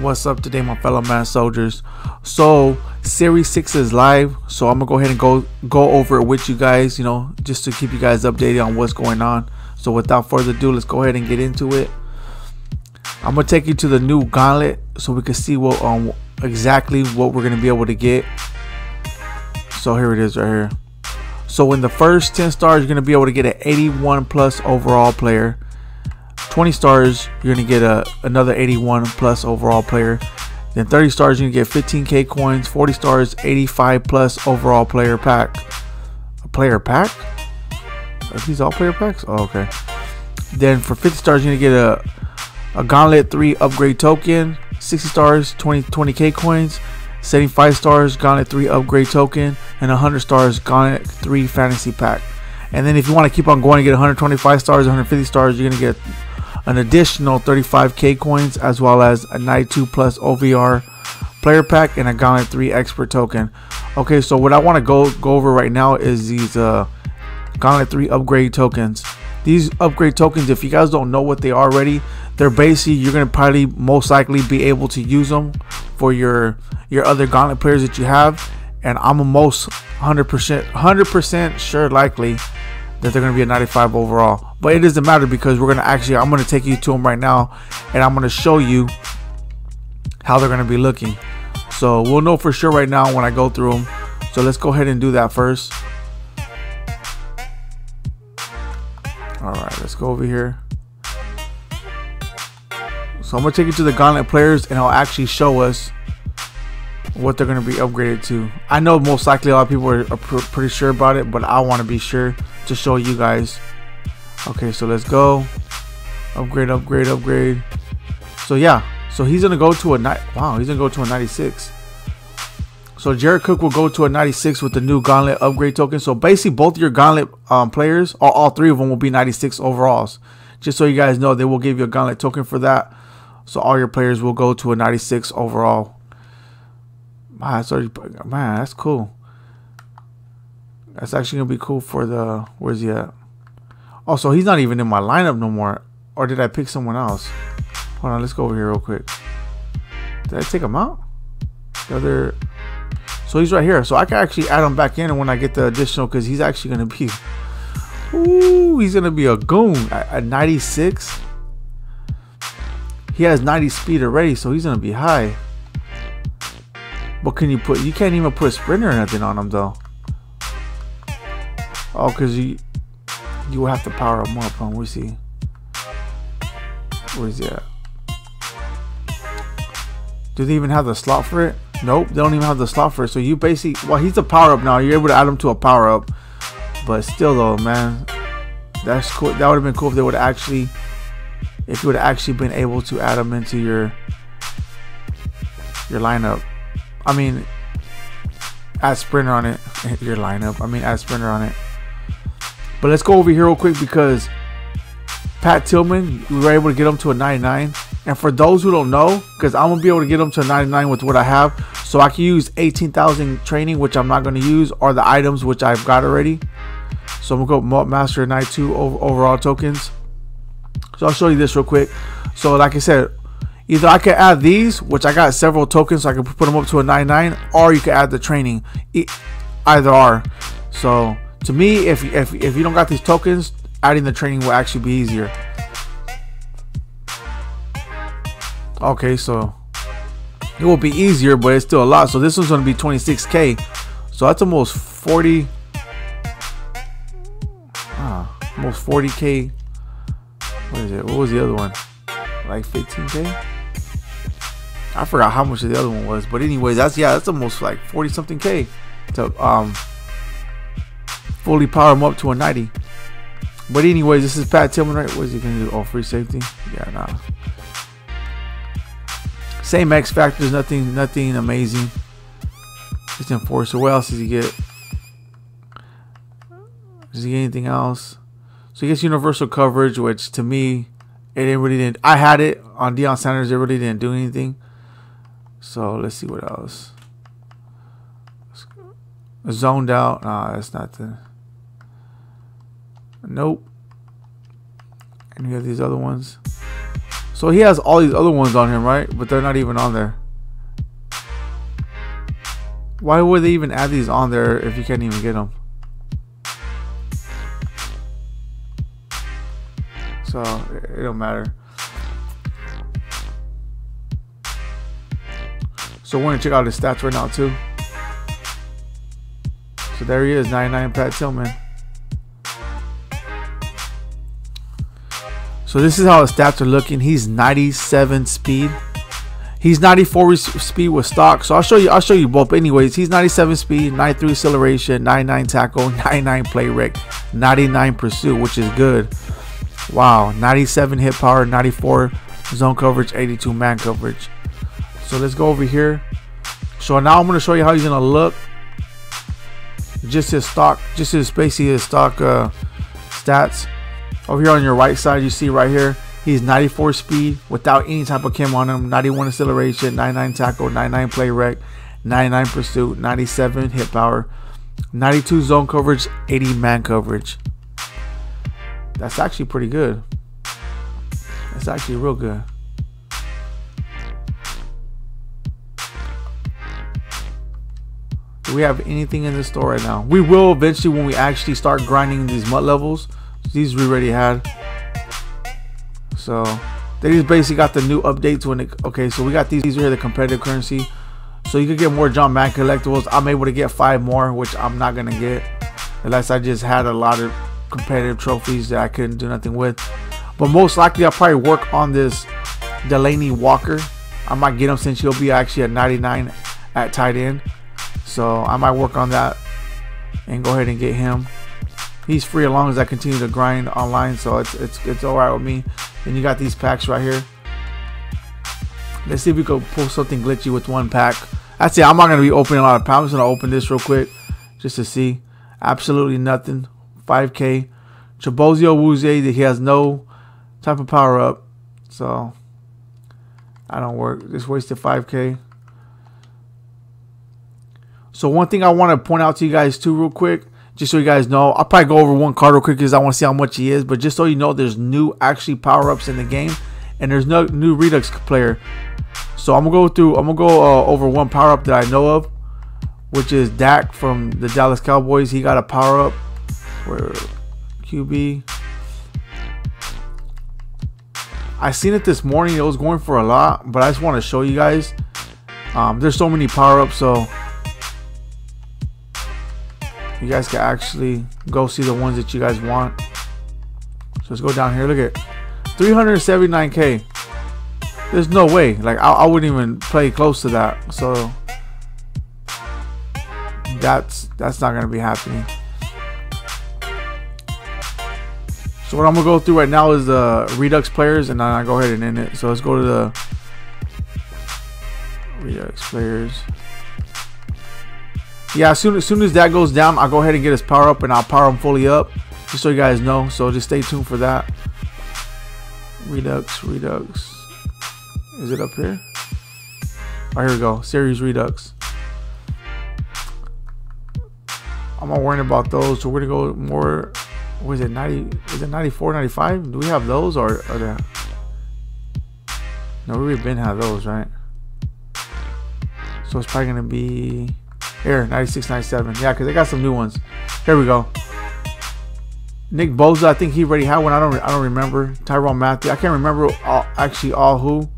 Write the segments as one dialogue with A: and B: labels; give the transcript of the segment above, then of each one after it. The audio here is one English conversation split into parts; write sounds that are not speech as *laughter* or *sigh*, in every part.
A: What's up today, my fellow man soldiers? So, Series 6 is live, so I'm gonna go ahead and go go over it with you guys, you know, just to keep you guys updated on what's going on. So, without further ado, let's go ahead and get into it. I'm gonna take you to the new gauntlet so we can see what um exactly what we're gonna be able to get. So here it is right here. So in the first 10 stars, you're gonna be able to get an 81 plus overall player. 20 stars, you're gonna get a another 81 plus overall player. Then 30 stars, you're gonna get 15k coins. 40 stars, 85 plus overall player pack. A player pack? Are these all player packs? Oh, okay. Then for 50 stars, you're gonna get a a Gauntlet 3 upgrade token. 60 stars, 20 20k coins. 75 stars, Gauntlet 3 upgrade token, and 100 stars, Gauntlet 3 fantasy pack. And then if you want to keep on going and get 125 stars, 150 stars, you're going to get an additional 35k coins as well as a 92 plus OVR player pack and a Gauntlet 3 expert token. Okay, so what I want to go go over right now is these uh, Gauntlet 3 upgrade tokens. These upgrade tokens, if you guys don't know what they are already, they're basically you're gonna probably most likely be able to use them for your your other gauntlet players that you have. And I'm a most 100% 100% sure likely that they're gonna be a 95 overall. But it doesn't matter because we're gonna actually I'm gonna take you to them right now, and I'm gonna show you how they're gonna be looking. So we'll know for sure right now when I go through them. So let's go ahead and do that first. All right, let's go over here. So I'm gonna take you to the gauntlet players and I'll actually show us what they're gonna be upgraded to. I know most likely a lot of people are, are pr pretty sure about it, but I want to be sure to show you guys. Okay, so let's go. Upgrade, upgrade, upgrade. So yeah, so he's gonna go to a night. Wow, he's gonna go to a 96. So Jared Cook will go to a 96 with the new Gauntlet upgrade token. So basically, both your Gauntlet um, players, or all three of them, will be 96 overalls. Just so you guys know, they will give you a Gauntlet token for that. So all your players will go to a 96 overall. Man, that's already, man, that's cool. That's actually gonna be cool for the. Where's he at? Oh, also, he's not even in my lineup no more. Or did I pick someone else? Hold on, let's go over here real quick. Did I take him out? The other. So he's right here. So I can actually add him back in when I get the additional because he's actually to be. Ooh, he's to be a goon at, 96. He has 90 speed already, so he's to be high. But can you put. You can't even put a sprinter or nothing on him, though. Oh, because you. You will have to power up. On, where's he? Where's he at? Do they even have the slot for it? Nope, they don't even have the slot for it. So you basically, well, he's a power up now. You're able to add him to a power up, but still, though, man, that's cool. That would have been cool if they would actually, if you would actually been able to add him into your your lineup. I mean, add sprinter on it. *laughs* Your lineup. I mean, add sprinter on it. But let's go over here real quick because Pat Tillman, we were able to get him to a 99. And for those who don't know, because I'm gonna be able to get them to a 99 with what I have, so I can use 18,000 training, which I'm not gonna use, or the items which I've got already. So I'm gonna go master 92 overall tokens. So I'll show you this real quick. So like I said, either I can add these, which I got several tokens, so I can put them up to a 99, or you can add the training. Either are. So to me, if if if you don't got these tokens, adding the training will actually be easier. Okay, so it will be easier, but it's still a lot. So this one's going to be 26k. So that's almost 40. Ah, almost 40k. What is it? What was the other one? Like 15k? I forgot how much the other one was, but anyways, that's yeah, that's almost like 40 something k to um fully power him up to a 90. But anyways, this is Pat Tillman, right? What is he gonna do? Oh, free safety? Yeah, nah. Same X factors, nothing, nothing amazing. Just enforcer. What else does he get? Does he get anything else? So he gets universal coverage, which to me, it didn't really didn't. I had it on Deion Sanders. It really didn't do anything. So let's see what else. Zoned out. Nah, that's not the. Nope. And you of these other ones? So he has all these other ones on him, right? But they're not even on there. Why would they even add these on there if you can't even get them? So it don't matter. So we're gonna check out his stats right now too. So there he is, 99 Pat Tillman. So this is how his stats are looking. He's 97 speed. He's 94 speed with stock. So I'll show you. I'll show you both. Anyways, he's 97 speed, 93 acceleration, 99 tackle, *laughs* 99 play rec, 99 pursuit, which is good. Wow, 97 hit power, 94 zone coverage, 82 man coverage. So let's go over here. So now I'm going to show you how he's to look. Just his stock, just his basically his stock uh, stats. Over here on your right side, you see right here, he's 94 speed without any type of chem on him, 91 acceleration, 99 tackle, 99 play rec, 99 pursuit, 97 hit power, 92 zone coverage, 80 man coverage. That's actually pretty good. That's actually real good. Do we have anything in the store right now? We will eventually when we actually start grinding these MUT levels. These we already had. So they just basically got the new updates when it okay, so we got these these are the competitive currency. So you could get more John Madden collectibles. I'm able to get five more, which I'm not gonna get. Unless I just had a lot of competitive trophies that I couldn't do nothing with. But most likely I'll probably work on this Delanie Walker. I might get him since he'll be actually at 99 at tight end. So I might work on that and go ahead and get him he's free as long as I continue to grind online. So it's it's it's all right with me. And you got these packs right here. Let's see if we can pull something glitchy with one pack. That's it. I'm not gonna be opening a lot of packs. I'm gonna open this real quick just to see. Absolutely nothing. 5K. Chidobe Awuzie. He has no type of power up. So I don't work. Just wasted 5K. So one thing I want to point out to you guys too real quick just so you guys know, I'll probably go over one card real quick because I want to see how much he is. But just so you know, there's new actually power ups in the game, and there's no new Redux player. So I'm gonna go through. I'm gonna go uh, over one power up that I know of, which is Dak from the Dallas Cowboys. He got a power up where QB. I seen it this morning. It was going for a lot, but I just want to show you guys. Um, there's so many power ups, so you guys can actually go see the ones that you guys want. So let's go down here. Look at 379k. There's no way. Like I, I wouldn't even play close to that. So that's that's not gonna be happening. So what I'm gonna go through right now is the Redux players, and then I go ahead and end it. So let's go to the Redux players. Yeah, as soon, as soon as that goes down, I'll go ahead and get his power up and I'll power him fully up. Just so you guys know. So just stay tuned for that. Redux, Redux. Is it up here? Oh, here we go. Series Redux. I'm not worrying about those. So we're going to go more. What is it? 90? Is it 94, 95? Do we have those or are there? No, we've been have those, right? So it's probably going to be. Here, 96, 97. Yeah, because they got some new ones. Here we go. Nick Bosa, I think he already had one. I don't I don't remember. Tyrann Mathieu, I can't remember all, actually all who.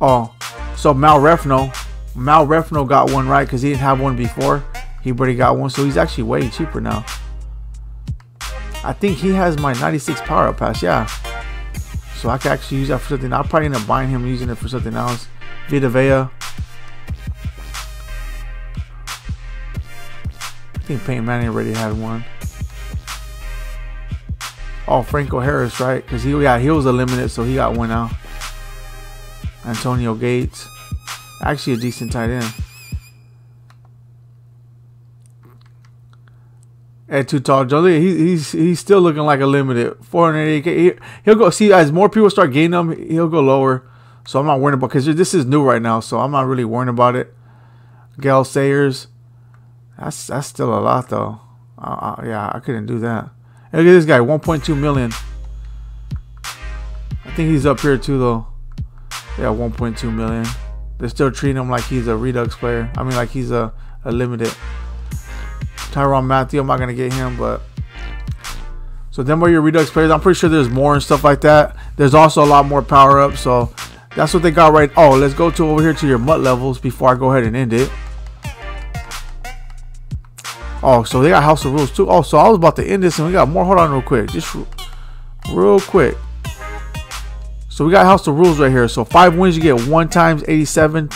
A: Oh, so Mel Renfro. Mel Renfro got one right because he didn't have one before. He already got one, so he's actually way cheaper now. I think he has my 96 power up pass, yeah. So I can actually use that for something. I'll probably end up buying him using it for something else. Vita Vea. Think Peyton Manning already had one. Oh, Franco Harris, right? Because he yeah he was eliminated, so he got one out. Antonio Gates, actually a decent tight end. At too tall, Jolie, he, he's he's still looking like a limited 480k. He, he'll go see as more people start getting him, he'll go lower. So I'm not worried about because this is new right now, so I'm not really worrying about it. Gale Sayers, that's that's still a lot though. Uh, yeah, I couldn't do that. Look at this guy, 1.2 million. I think he's up here too though. Yeah, 1.2 million. They're still treating him like he's a Redux player. I mean, like he's a, a limited. Tyrann Mathieu, I'm not gonna get him, but so them are your Redux players. I'm pretty sure there's more and stuff like that. There's also a lot more power ups. So that's what they got right. Oh, let's go to over here to your MUT levels before I go ahead and end it. Oh, so they got House of Rules too. Oh, so I was about to end this and we got more. Hold on real quick. Just real quick. So we got House of Rules right here. So five wins, you get one times 87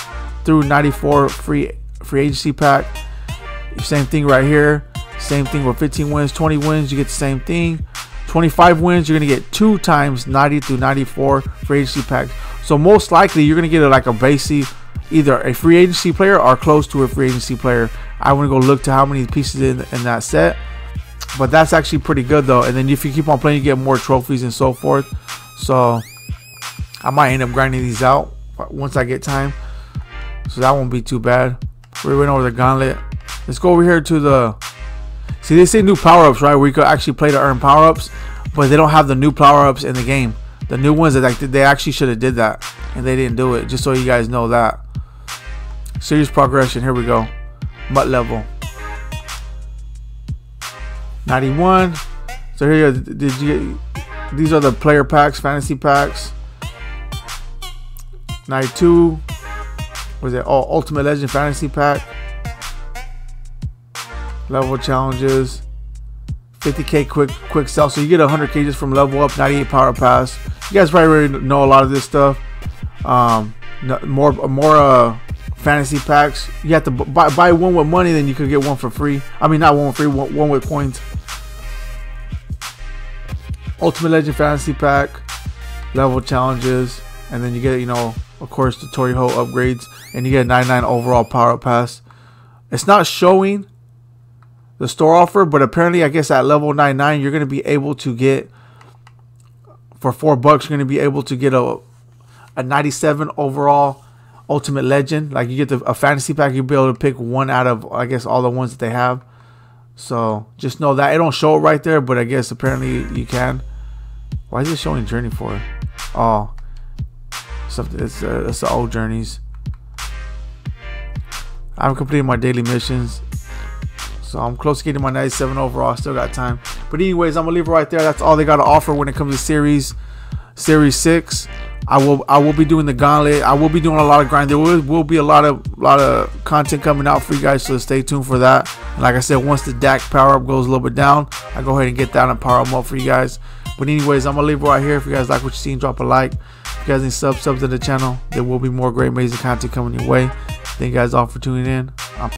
A: through 94 free free agency pack. Same thing right here. Same thing with 15 wins, 20 wins, you get the same thing. 25 wins, you're gonna get two times 90 through 94 free agency packs. So most likely you're gonna get a, like a basic, either a free agency player or close to a free agency player. I want to go look to how many pieces in, in that set. But that's actually pretty good though. And then if you keep on playing, you get more trophies and so forth. So I might end up grinding these out once I get time. So that won't be too bad. We went over the gauntlet. Let's go over here to the. See, they say new power ups, right? Where you could actually play to earn power ups, but they don't have the new power ups in the game. The new ones that they actually should have did that, and they didn't do it. Just so you guys know that. Serious progression. Here we go. MUT level. 91. So here, you go. did you? get, These are the player packs, fantasy packs. 92 was it oh ultimate legend fantasy pack level challenges 50k quick quick sell so you get 100k just from level up 98 power pass you guys probably already know a lot of this stuff um more more uh fantasy packs. You have to buy, buy one with money then you could get one for free. I mean not one with free one, one with coins. Ultimate legend fantasy pack level challenges and then you get you know of course the Toriho upgrades and you get a 99 overall power up pass. It's not showing the store offer but apparently I guess at level 99 you're gonna be able to get for four bucks you're gonna be able to get a a 97 overall ultimate legend like you get the, a fantasy pack you'll be able to pick one out of I guess all the ones that they have so just know that it don't show it right there but I guess apparently you can why is it showing journey for oh Something it's uh, it's the old journeys. I'm completing my daily missions. So I'm close to getting my 97 overall. Still got time. But anyways, I'm gonna leave it right there. That's all they got to offer when it comes to series series six. I will I will be doing the gauntlet. I will be doing a lot of grind. There will, will be a lot of lot of content coming out for you guys, so stay tuned for that. And like I said, once the Dak power up goes a little bit down, I go ahead and get down and power them up for you guys. But anyways, I'm gonna leave it right here. If you guys like what you see, drop a like. If you guys need sub subs to the channel, there will be more great amazing content coming your way. Thank you guys all for tuning in.